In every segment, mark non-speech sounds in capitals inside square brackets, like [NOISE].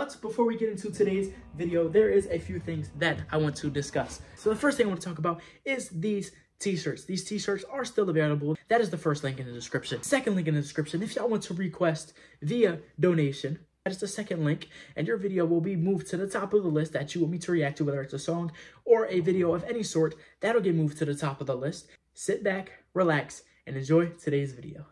But before we get into today's video, there is a few things that I want to discuss. So the first thing I want to talk about is these t-shirts. These t-shirts are still available. That is the first link in the description. Second link in the description, if y'all want to request via donation, that is the second link, and your video will be moved to the top of the list that you want me to react to, whether it's a song or a video of any sort. That'll get moved to the top of the list. Sit back, relax, and enjoy today's video.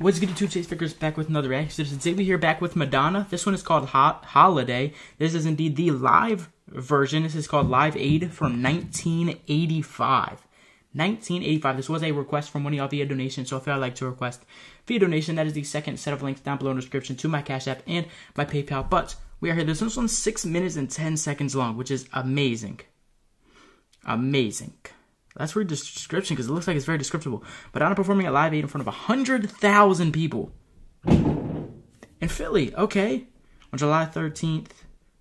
What's good, YouTube? Chase Vickerss back with another reaction. Today we here back with Madonna. This one is called Hot Holiday. This is indeed the live version. This is called Live Aid from 1985. 1985. This was a request from one of y'all via donation, so if y'all like to request via donation, that is the second set of links down below in the description to my Cash App and my PayPal. But we are here. This one's 6 minutes and 10 seconds long, which is amazing. Amazing. Read the description because it looks like it's very descriptible. Madonna performing at Live Aid in front of 100,000 people. In Philly, okay. On July 13th,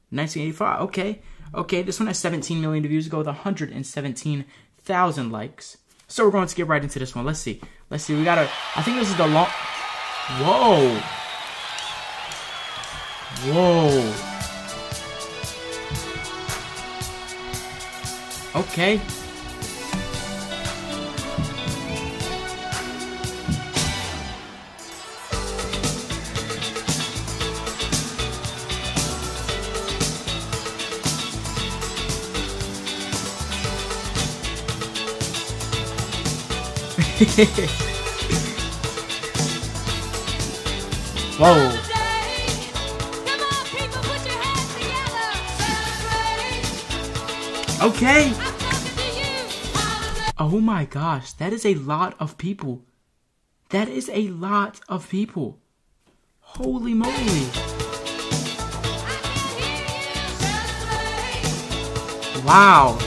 1985, okay. Okay, this one has 17 million views ago with 117,000 likes. So we're going to get right into this one. Let's see. Let's see. We got to, I think this is the long, whoa. Whoa. Okay. [LAUGHS] Whoa. Okay. Oh my gosh, that is a lot of people. That is a lot of people. Holy moly. Wow.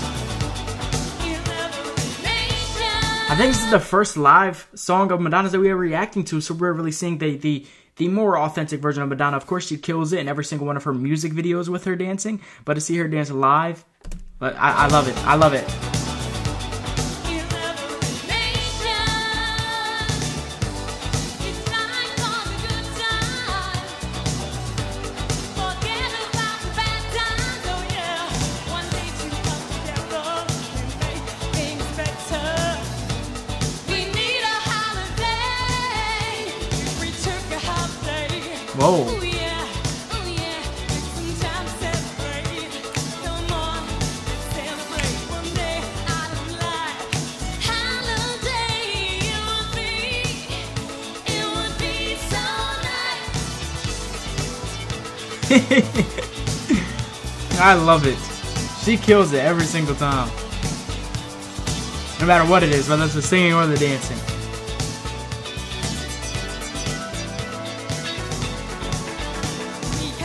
I think this is the first live song of Madonna's that we are reacting to, so we're really seeing the the the more authentic version of Madonna. Of course, she kills it in every single one of her music videos with her dancing, but to see her dance live, but I, I love it. I love it. Whoa. [LAUGHS] I love it. She kills it every single time. No matter what it is, whether it's the singing or the dancing.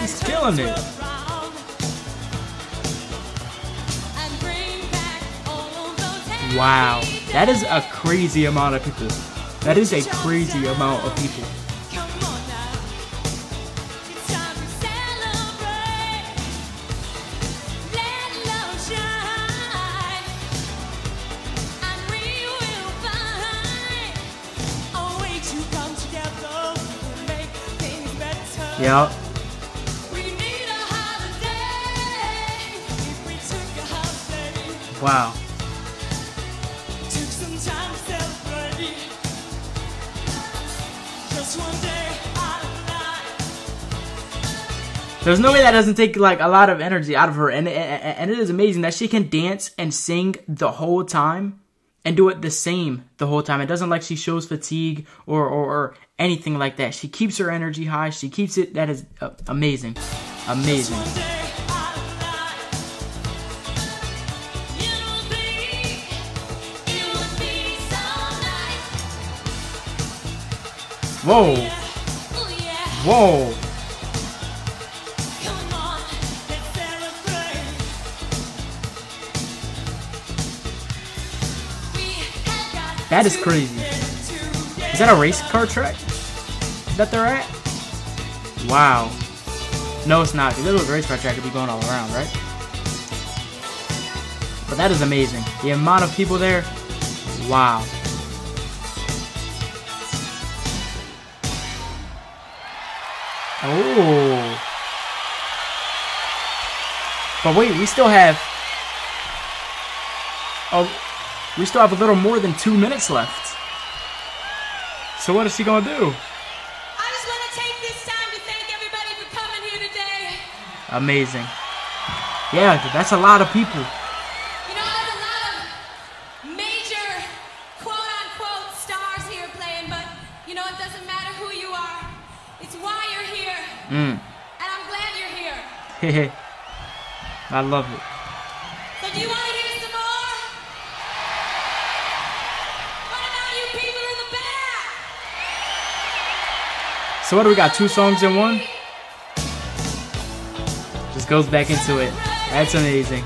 Killing it. Wow. That is a crazy amount of people. That is a crazy amount of people. Yep. Wow. There's no way that doesn't take like a lot of energy out of her, and and it is amazing that she can dance and sing the whole time and do it the same the whole time. It doesn't like she shows fatigue or or, or anything like that. She keeps her energy high. She keeps it. That is uh, amazing, amazing. Whoa. Whoa. That is crazy. Is that a race car track that they're at? Wow. No, it's not. Because it was a race car track, it'd be going all around, right? But that is amazing. The amount of people there, wow. Oh. But wait, we still have. Oh, we still have a little more than two minutes left. So what is she gonna do? I just want to take this time to thank everybody for coming here today. Amazing. Yeah, that's a lot of people. You know, there's a lot of major quote unquote stars here playing, but you know, it doesn't matter who you are. It's why you're here. Mm. And I'm glad you're here. Hehe. [LAUGHS] I love it. So do you want to hear some more? What about you people in the back? So what do we got? Two songs in one? Just goes back into it. That's amazing.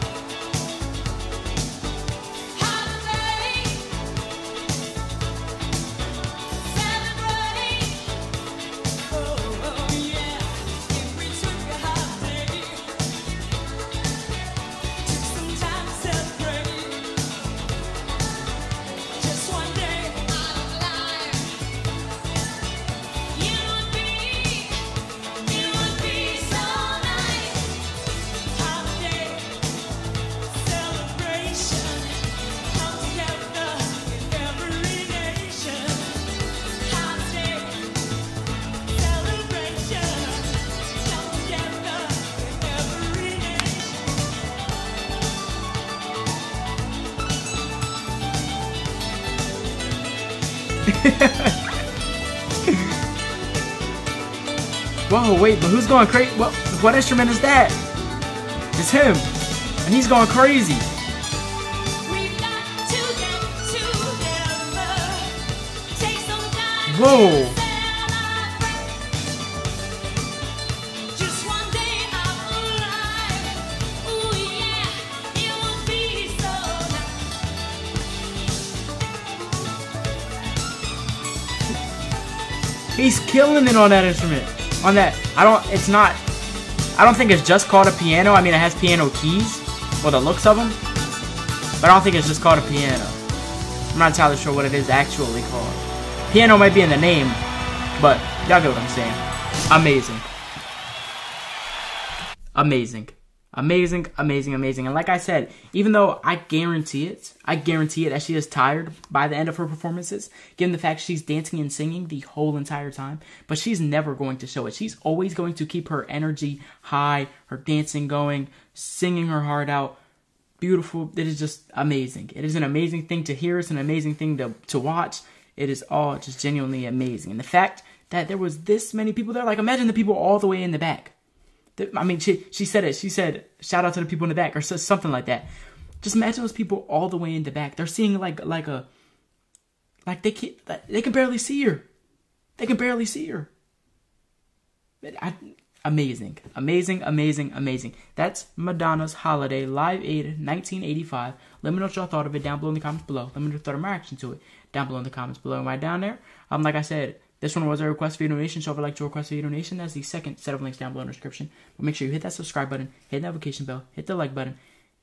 [LAUGHS] Whoa, wait, but who's going crazy? What, what instrument is that? It's him. And he's going crazy. We've He's killing it on that instrument. On that, I don't, it's not, I don't think it's just called a piano. I mean, it has piano keys, or the looks of them. But I don't think it's just called a piano. I'm not entirely sure what it is actually called. Piano might be in the name, but y'all get what I'm saying. Amazing. Amazing. Amazing, amazing, amazing. And like I said, even though I guarantee it, I guarantee it that she is tired by the end of her performances, given the fact she's dancing and singing the whole entire time, but she's never going to show it. She's always going to keep her energy high, her dancing going, singing her heart out. Beautiful. It is just amazing. It is an amazing thing to hear. It's an amazing thing to, to watch. It is all just genuinely amazing. And the fact that there was this many people there, like imagine the people all the way in the back. I mean, she she said it. She said, "Shout out to the people in the back," or something like that. Just imagine those people all the way in the back. They're seeing like like a like they can they can barely see her. They can barely see her. I, amazing, amazing, amazing, amazing. That's Madonna's Holiday Live Aid 1985. Let me know what y'all thought of it down below in the comments below. Let me know what you thought of my reaction to it down below in the comments below. Right down there. Um, like I said, this one was a request for a donation. So if you'd like to request your donation, that's the second set of links down below in the description. But make sure you hit that subscribe button, hit the notification bell, hit the like button.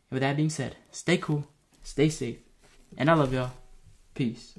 And with that being said, stay cool, stay safe, and I love y'all. Peace.